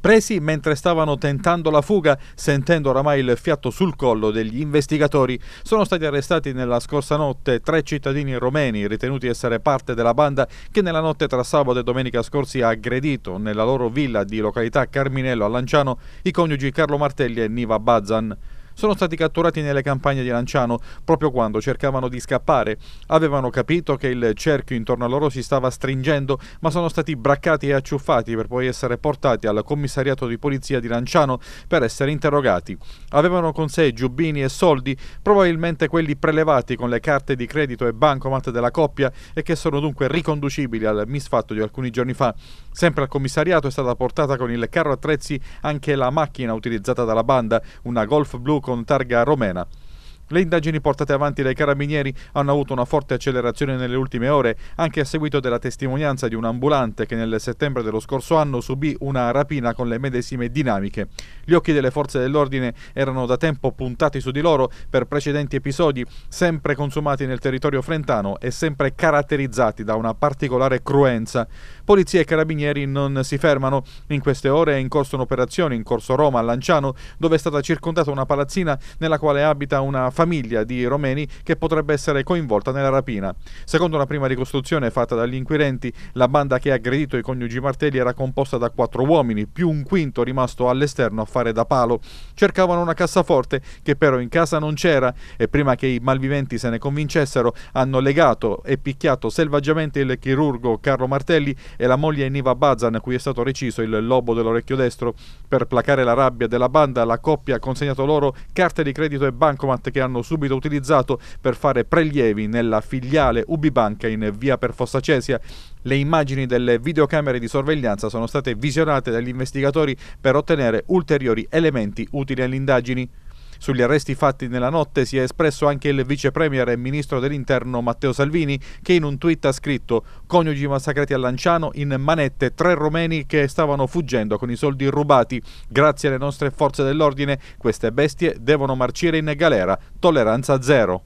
presi mentre stavano tentando la fuga, sentendo oramai il fiato sul collo degli investigatori. Sono stati arrestati nella scorsa notte tre cittadini romeni ritenuti essere parte della banda che nella notte tra sabato e domenica scorsi ha aggredito nella loro villa di località Carminello a Lanciano i coniugi Carlo Martelli e Niva Bazan sono stati catturati nelle campagne di Lanciano proprio quando cercavano di scappare. Avevano capito che il cerchio intorno a loro si stava stringendo, ma sono stati braccati e acciuffati per poi essere portati al commissariato di polizia di Lanciano per essere interrogati. Avevano con sé giubbini e soldi, probabilmente quelli prelevati con le carte di credito e bancomat della coppia e che sono dunque riconducibili al misfatto di alcuni giorni fa. Sempre al commissariato è stata portata con il carro attrezzi anche la macchina utilizzata dalla banda, una Golf blu con targa romena. Le indagini portate avanti dai carabinieri hanno avuto una forte accelerazione nelle ultime ore, anche a seguito della testimonianza di un ambulante che nel settembre dello scorso anno subì una rapina con le medesime dinamiche. Gli occhi delle forze dell'ordine erano da tempo puntati su di loro per precedenti episodi, sempre consumati nel territorio frentano e sempre caratterizzati da una particolare cruenza. Polizia e carabinieri non si fermano. In queste ore è in corso un'operazione in corso Roma a Lanciano, dove è stata circondata una palazzina nella quale abita una famiglia di romeni che potrebbe essere coinvolta nella rapina. Secondo una prima ricostruzione fatta dagli inquirenti, la banda che ha aggredito i coniugi Martelli era composta da quattro uomini, più un quinto rimasto all'esterno a fare da palo. Cercavano una cassaforte che però in casa non c'era e prima che i malviventi se ne convincessero hanno legato e picchiato selvaggiamente il chirurgo Carlo Martelli e la moglie Niva Bazan, cui è stato reciso il lobo dell'orecchio destro. Per placare la rabbia della banda, la coppia ha consegnato loro carte di credito e bancomat che hanno hanno subito utilizzato per fare prelievi nella filiale Ubibanca in via per Fossa Cesia. Le immagini delle videocamere di sorveglianza sono state visionate dagli investigatori per ottenere ulteriori elementi utili alle indagini. Sugli arresti fatti nella notte si è espresso anche il vice premier e ministro dell'interno Matteo Salvini che in un tweet ha scritto coniugi massacrati a Lanciano in manette tre romeni che stavano fuggendo con i soldi rubati. Grazie alle nostre forze dell'ordine queste bestie devono marcire in galera. Tolleranza zero.